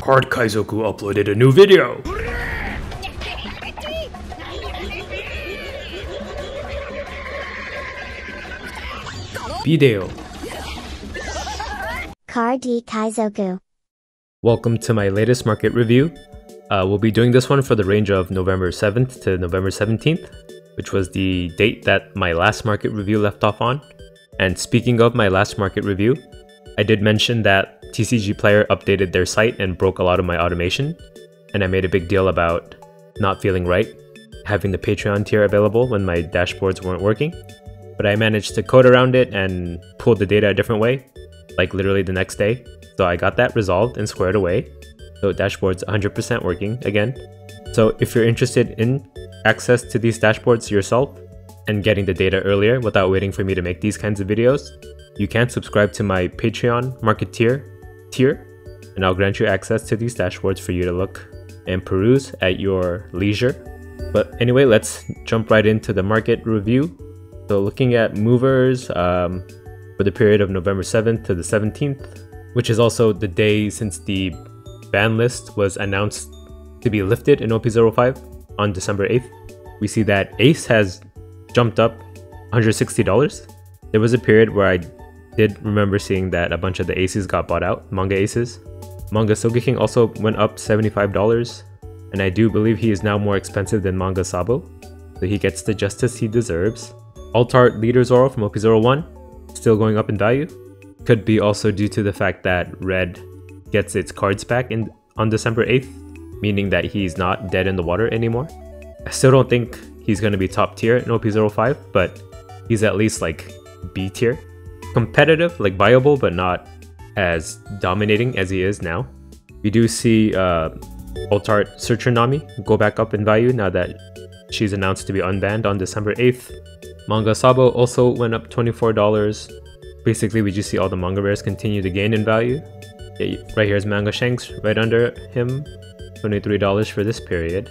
Card Kaizoku uploaded a new video. Video. Car D Kaizoku. Welcome to my latest market review. Uh, we'll be doing this one for the range of November 7th to November 17th, which was the date that my last market review left off on. And speaking of my last market review, I did mention that TCG Player updated their site and broke a lot of my automation, and I made a big deal about not feeling right having the Patreon tier available when my dashboards weren't working. But I managed to code around it and pull the data a different way, like literally the next day. So I got that resolved and squared away. So dashboard's 100% working again. So if you're interested in access to these dashboards yourself and getting the data earlier without waiting for me to make these kinds of videos, you can subscribe to my Patreon Marketeer tier, and I'll grant you access to these dashboards for you to look and peruse at your leisure. But anyway, let's jump right into the market review. So looking at movers um, for the period of November 7th to the 17th, which is also the day since the ban list was announced to be lifted in OP05 on December 8th, we see that Ace has jumped up $160. There was a period where I did remember seeing that a bunch of the aces got bought out, manga aces. Manga Sogeking also went up $75, and I do believe he is now more expensive than Manga Sabo, so he gets the justice he deserves. Altart Leader Zoro from OP01, still going up in value. Could be also due to the fact that Red gets its cards back in on December 8th, meaning that he's not dead in the water anymore. I still don't think he's going to be top tier in OP05, but he's at least like B tier competitive, like viable, but not as dominating as he is now. We do see uh, Altart Searcher Nami go back up in value now that she's announced to be unbanned on December 8th. Manga Sabo also went up $24. Basically, we just see all the manga rares continue to gain in value. Right here is Manga Shanks, right under him, $23 for this period.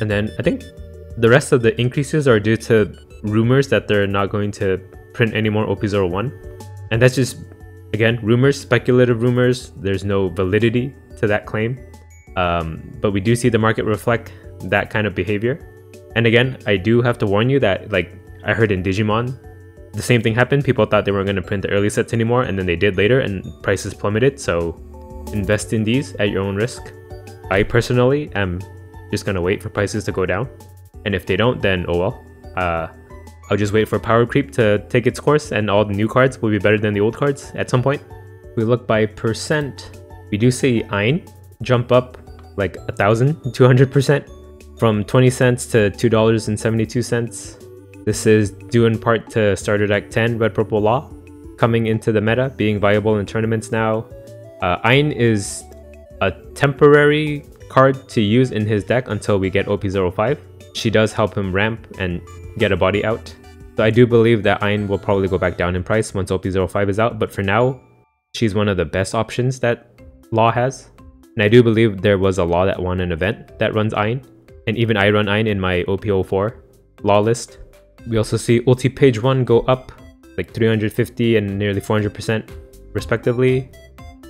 And then I think the rest of the increases are due to rumors that they're not going to print any more OP01 and that's just, again, rumors, speculative rumors. There's no validity to that claim. Um, but we do see the market reflect that kind of behavior. And again, I do have to warn you that, like I heard in Digimon, the same thing happened. People thought they weren't going to print the early sets anymore, and then they did later, and prices plummeted. So invest in these at your own risk. I personally am just going to wait for prices to go down. And if they don't, then oh well. Uh, I'll just wait for Power Creep to take its course and all the new cards will be better than the old cards at some point. We look by percent, we do see Ein jump up like a thousand, two hundred percent from 20 cents to $2.72. This is due in part to Starter Deck 10 Red Purple Law coming into the meta, being viable in tournaments now. Uh, Ein is a temporary card to use in his deck until we get OP05. She does help him ramp and get a body out. So I do believe that Ein will probably go back down in price once OP05 is out, but for now, she's one of the best options that Law has. And I do believe there was a Law that won an event that runs Ein, and even I run Ein in my OP04 Law list. We also see ulti page 1 go up like 350 and nearly 400% respectively.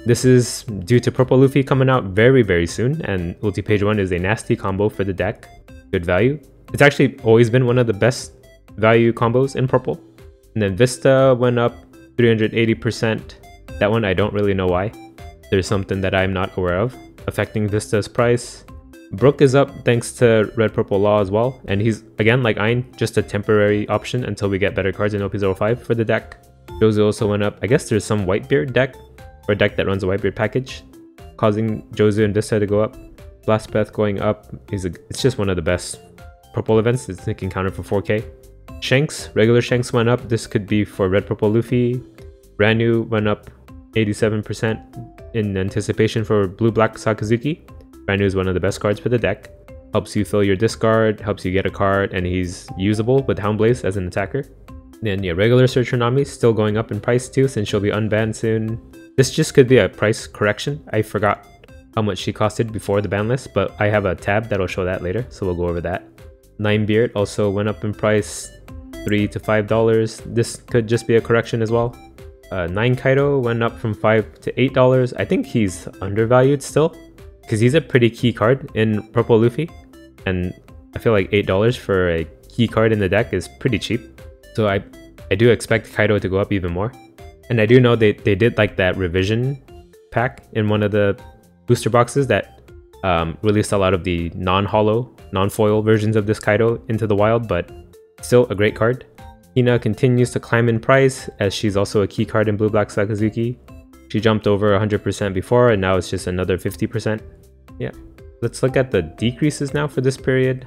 This is due to Purple Luffy coming out very very soon, and ulti page 1 is a nasty combo for the deck. Good value. It's actually always been one of the best value combos in purple. And then Vista went up 380%. That one I don't really know why. There's something that I'm not aware of affecting Vista's price. Brook is up thanks to Red Purple Law as well, and he's, again, like Ein, just a temporary option until we get better cards in OP05 for the deck. Jozu also went up. I guess there's some Whitebeard deck, or deck that runs a Whitebeard package, causing Jozu and Vista to go up. Blast Breath going up is it's just one of the best purple events. It's thinking counter for 4k. Shanks, regular Shanks went up. This could be for Red Purple Luffy. Ranu went up 87% in anticipation for Blue Black Sakazuki. Ranu is one of the best cards for the deck. Helps you fill your discard, helps you get a card, and he's usable with Houndblaze as an attacker. Then yeah, regular Searcher Nami still going up in price too since she'll be unbanned soon. This just could be a price correction. I forgot how much she costed before the ban list, but I have a tab that'll show that later, so we'll go over that. Nine Beard also went up in price three to five dollars. This could just be a correction as well. Uh, Nine Kaido went up from five to eight dollars. I think he's undervalued still. because he's a pretty key card in Purple Luffy, and I feel like $8 for a key card in the deck is pretty cheap. So I, I do expect Kaido to go up even more. And I do know they, they did like that revision pack in one of the booster boxes that um, released a lot of the non-holo, non-foil versions of this Kaido into the wild, but still a great card. Hina continues to climb in price as she's also a key card in Blue Black Sakazuki. She jumped over 100% before and now it's just another 50%. Yeah. Let's look at the decreases now for this period.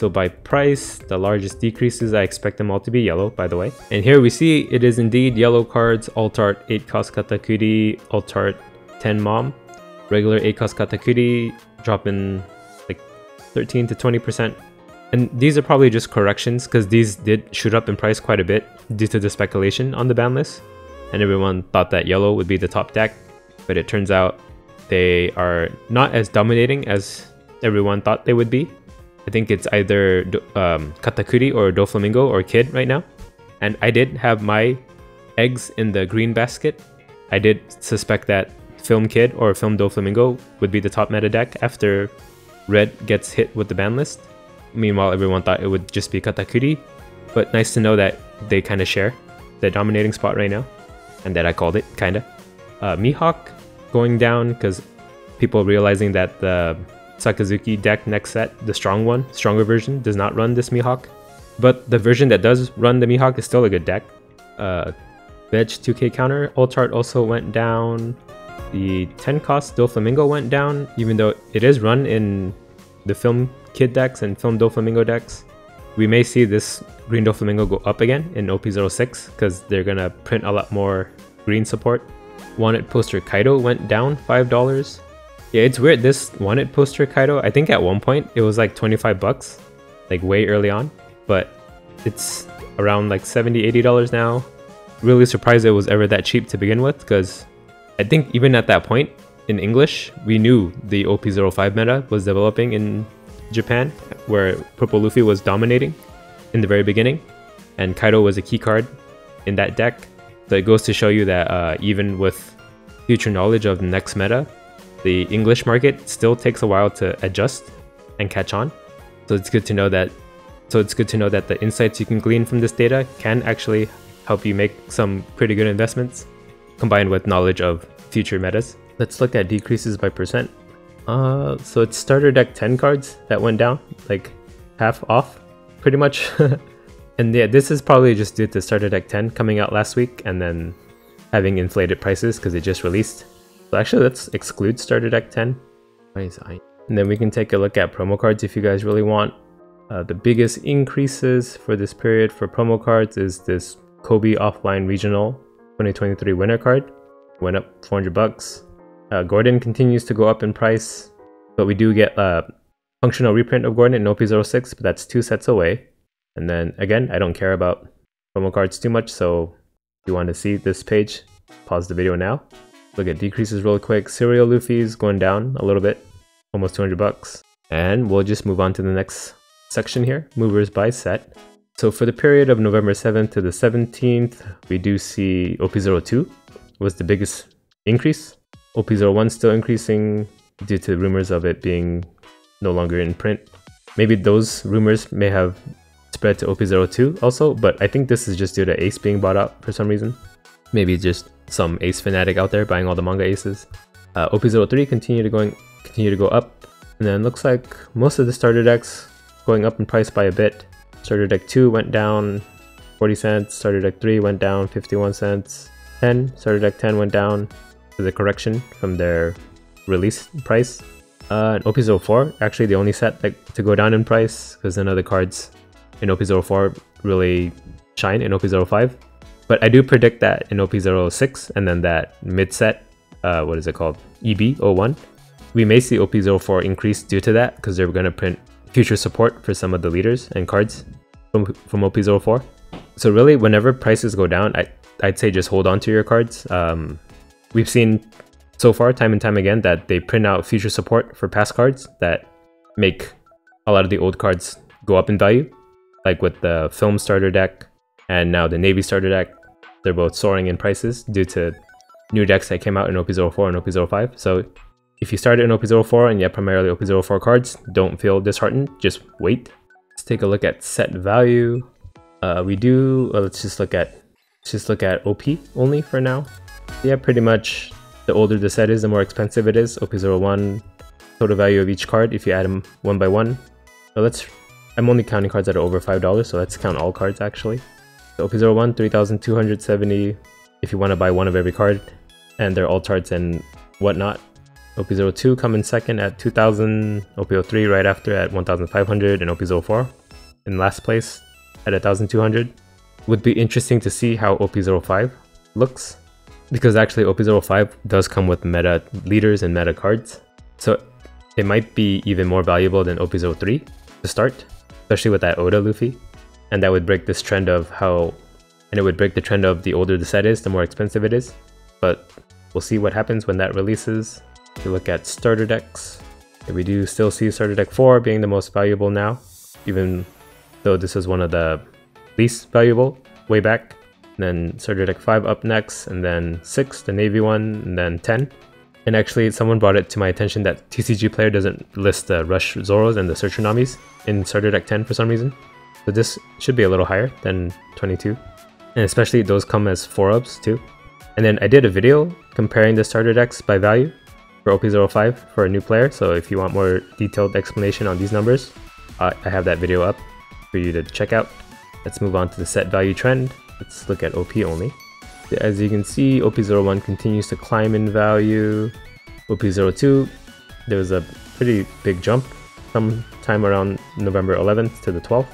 So by price, the largest decreases, I expect them all to be yellow, by the way. And here we see it is indeed yellow cards, alt art 8 cost katakuri, alt art 10 mom. Regular 8 cost katakuri dropping like 13 to 20%. And these are probably just corrections because these did shoot up in price quite a bit due to the speculation on the ban list. And everyone thought that yellow would be the top deck, but it turns out they are not as dominating as everyone thought they would be. I think it's either um, Katakuri or Doflamingo or Kid right now. And I did have my eggs in the green basket. I did suspect that Film Kid or Film Doflamingo would be the top meta deck after Red gets hit with the ban list. Meanwhile, everyone thought it would just be Katakuri, but nice to know that they kind of share the dominating spot right now, and that I called it, kinda. Uh, Mihawk going down because people realizing that the Sakazuki deck next set, the strong one, stronger version, does not run this Mihawk. But the version that does run the Mihawk is still a good deck. Uh, Veg 2k counter, Altart also went down. The 10 cost Doflamingo went down, even though it is run in the Film Kid decks and Film Doflamingo decks. We may see this Green Doflamingo go up again in OP06 because they're gonna print a lot more green support wanted poster Kaido went down $5. Yeah, it's weird. This wanted poster Kaido, I think at one point it was like 25 bucks, like way early on, but it's around like 70 $80 now. Really surprised it was ever that cheap to begin with because I think even at that point in English, we knew the OP05 meta was developing in Japan where Purple Luffy was dominating in the very beginning and Kaido was a key card in that deck so it goes to show you that uh, even with future knowledge of the next meta, the English market still takes a while to adjust and catch on. So it's good to know that so it's good to know that the insights you can glean from this data can actually help you make some pretty good investments combined with knowledge of future metas. Let's look at decreases by percent. Uh, so it's starter deck 10 cards that went down, like half off, pretty much. And yeah, this is probably just due to Starter Deck 10 coming out last week and then having inflated prices because it just released. So actually, let's exclude Starter Deck 10. And then we can take a look at promo cards if you guys really want. Uh, the biggest increases for this period for promo cards is this Kobe Offline Regional 2023 winner card. Went up 400 bucks. Uh, Gordon continues to go up in price, but we do get a functional reprint of Gordon in OP06, but that's two sets away. And then again, I don't care about promo cards too much, so if you want to see this page, pause the video now. Look at decreases real quick. Serial Luffy's going down a little bit, almost 200 bucks. And we'll just move on to the next section here, movers by set. So for the period of November 7th to the 17th, we do see OP02 was the biggest increase. OP01 still increasing due to rumors of it being no longer in print. Maybe those rumors may have spread to OP02 also, but I think this is just due to Ace being bought out for some reason. Maybe just some Ace fanatic out there buying all the manga Aces. Uh, OP03 continue to going continue to go up, and then looks like most of the starter decks going up in price by a bit. Starter deck 2 went down 40 cents, starter deck 3 went down 51 cents, 10, starter deck 10 went down to the correction from their release price. Uh, and OP04, actually the only set like, to go down in price because none of the cards in OP04 really shine in OP05. But I do predict that in OP06 and then that mid set, uh, what is it called? EB01, we may see OP04 increase due to that because they're going to print future support for some of the leaders and cards from, from OP04. So really, whenever prices go down, I, I'd say just hold on to your cards. Um, we've seen so far, time and time again, that they print out future support for past cards that make a lot of the old cards go up in value like with the film starter deck and now the navy starter deck they're both soaring in prices due to new decks that came out in op04 and op05 so if you started in OP04 and you have primarily OP04 cards, don't feel disheartened, just wait. Let's take a look at set value. Uh, we do, well, let's just look at, let's just look at OP only for now. Yeah, pretty much the older the set is, the more expensive it is. OP01, total value of each card if you add them one by one. So let's, I'm only counting cards that are over $5, so let's count all cards actually. So OP01, 3,270 if you want to buy one of every card, and they're alt arts and whatnot. OP02 come in second at 2000, OP03 right after at 1500, and OP04 in last place at 1200. Would be interesting to see how OP05 looks, because actually OP05 does come with meta leaders and meta cards, so it might be even more valuable than OP03 to start, especially with that Oda Luffy, and that would break this trend of how, and it would break the trend of the older the set is, the more expensive it is, but we'll see what happens when that releases. If you look at starter decks, we do still see starter deck 4 being the most valuable now, even though this is one of the least valuable way back. And then starter deck 5 up next, and then 6, the navy one, and then 10. And actually, someone brought it to my attention that TCG Player doesn't list the Rush Zoros and the Searcher Namis in starter deck 10 for some reason. So this should be a little higher than 22. And especially those come as 4-ups too. And then I did a video comparing the starter decks by value for OP05 for a new player. So if you want more detailed explanation on these numbers, uh, I have that video up for you to check out. Let's move on to the set value trend. Let's look at OP only. As you can see, OP01 continues to climb in value. OP02, there was a pretty big jump sometime around November 11th to the 12th.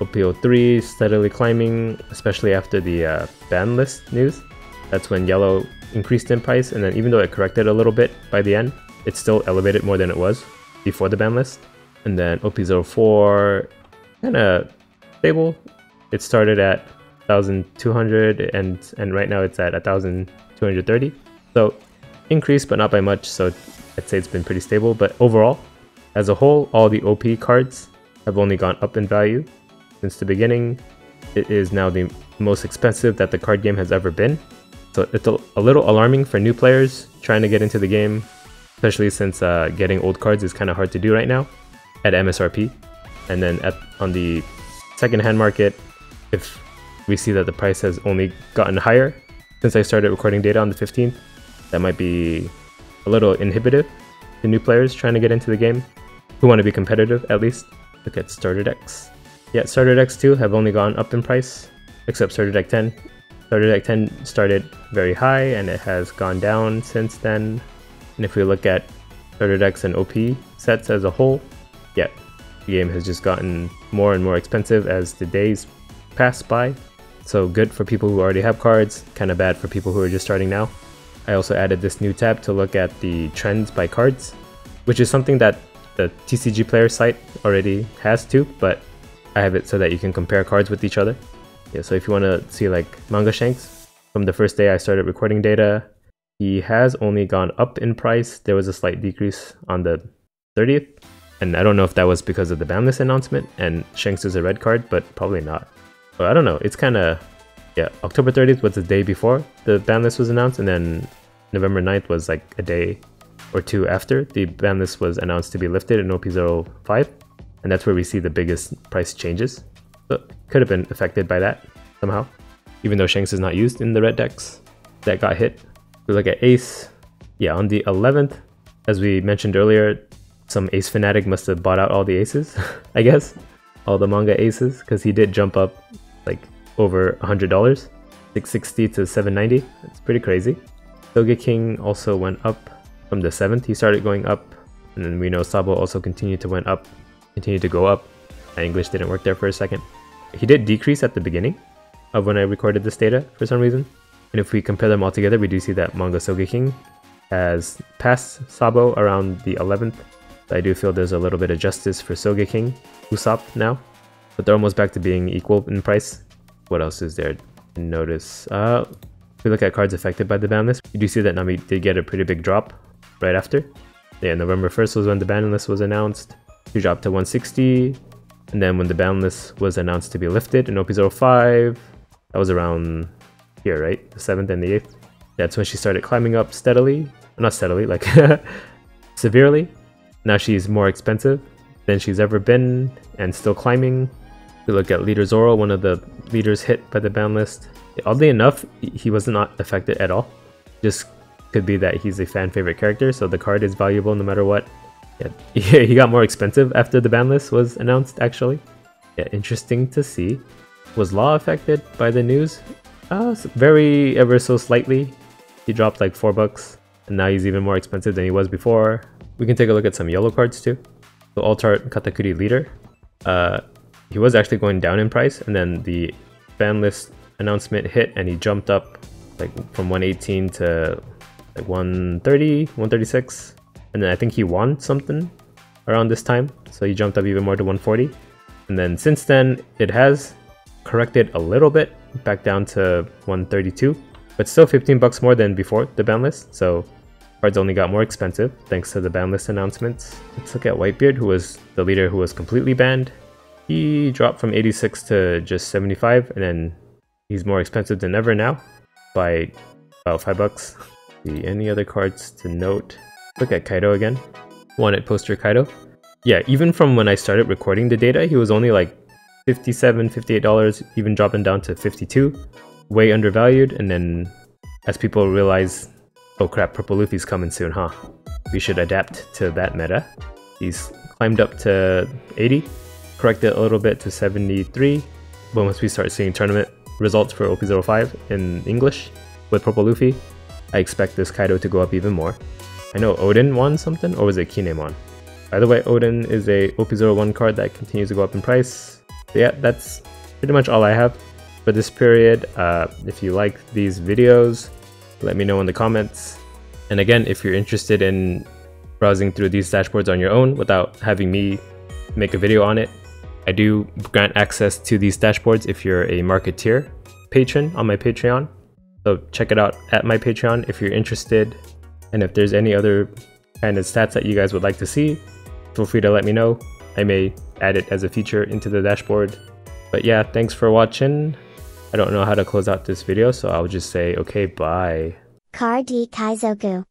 OP03 steadily climbing, especially after the uh, ban list news. That's when yellow increased in price, and then even though it corrected a little bit by the end, it's still elevated more than it was before the ban list. And then OP04, kind of stable. It started at 1,200 and and right now it's at 1,230. So increased, but not by much. So I'd say it's been pretty stable. But overall, as a whole, all the OP cards have only gone up in value since the beginning. It is now the most expensive that the card game has ever been. So it's a, a little alarming for new players trying to get into the game, especially since uh, getting old cards is kind of hard to do right now at MSRP. And then at on the second-hand market, if we see that the price has only gotten higher since I started recording data on the 15th, that might be a little inhibitive to new players trying to get into the game who want to be competitive at least. Look at starter decks. Yeah, starter decks too have only gone up in price, except starter deck 10 Starter Deck 10 started very high and it has gone down since then. And if we look at Starter Decks and OP sets as a whole, yeah, the game has just gotten more and more expensive as the days pass by. So good for people who already have cards, kind of bad for people who are just starting now. I also added this new tab to look at the trends by cards, which is something that the TCG player site already has too, but I have it so that you can compare cards with each other. Yeah, so if you want to see like Manga Shanks, from the first day I started recording data, he has only gone up in price. There was a slight decrease on the 30th. And I don't know if that was because of the ban list announcement and Shanks is a red card, but probably not. But I don't know. It's kind of, yeah, October 30th was the day before the ban list was announced, and then November 9th was like a day or two after the ban list was announced to be lifted in OP05. And that's where we see the biggest price changes. Could have been affected by that somehow. Even though Shanks is not used in the red decks that got hit. We look at Ace. Yeah, on the 11th, as we mentioned earlier, some Ace fanatic must have bought out all the aces, I guess. All the manga aces, because he did jump up like over $100. 660 to 790. That's pretty crazy. Sogeking also went up from the 7th. He started going up. And then we know Sabo also continued to went up, continued to go up. My English didn't work there for a second. He did decrease at the beginning of when I recorded this data for some reason. And if we compare them all together, we do see that Manga Sogeking has passed Sabo around the 11th. I do feel there's a little bit of justice for Sogeking, Usopp now. But they're almost back to being equal in price. What else is there to notice? Uh, if we look at cards affected by the ban list, you do see that Nami did get a pretty big drop right after. Yeah, November 1st was when the ban list was announced. She dropped to 160, and then when the ban list was announced to be lifted in OP05, that was around here, right? The 7th and the 8th. That's when she started climbing up steadily. Not steadily, like severely. Now she's more expensive than she's ever been and still climbing. We look at Leader Zoro, one of the leaders hit by the ban list. Oddly enough, he was not affected at all. Just could be that he's a fan favorite character, so the card is valuable no matter what. Yeah, he got more expensive after the ban list was announced, actually. Yeah, interesting to see. Was Law affected by the news? Uh, very ever so slightly. He dropped like 4 bucks, and now he's even more expensive than he was before. We can take a look at some yellow cards too. So Altart Katakuri Leader. Uh, he was actually going down in price, and then the ban list announcement hit, and he jumped up like from 118 to like 130, 136. And then I think he won something around this time, so he jumped up even more to 140. And then since then, it has corrected a little bit, back down to 132, but still 15 bucks more than before the ban list. So cards only got more expensive thanks to the ban list announcements. Let's look at Whitebeard, who was the leader who was completely banned. He dropped from 86 to just 75, and then he's more expensive than ever now by about 5 bucks. See any other cards to note? Look at Kaido again. Wanted poster Kaido. Yeah, even from when I started recording the data, he was only like 57 $58, even dropping down to 52 Way undervalued, and then as people realize, oh crap, Purple Luffy's coming soon, huh? We should adapt to that meta. He's climbed up to 80, corrected a little bit to 73, but once we start seeing tournament results for OP05 in English with Purple Luffy, I expect this Kaido to go up even more. I know Odin won something, or was it Kin'emon? By the way, Odin is a OP01 card that continues to go up in price. So yeah, that's pretty much all I have for this period. Uh, if you like these videos, let me know in the comments. And again, if you're interested in browsing through these dashboards on your own without having me make a video on it, I do grant access to these dashboards if you're a marketeer patron on my Patreon. So check it out at my Patreon if you're interested. And if there's any other kind of stats that you guys would like to see, feel free to let me know. I may add it as a feature into the dashboard. But yeah, thanks for watching. I don't know how to close out this video, so I'll just say, okay, bye. Car D Kaizoku.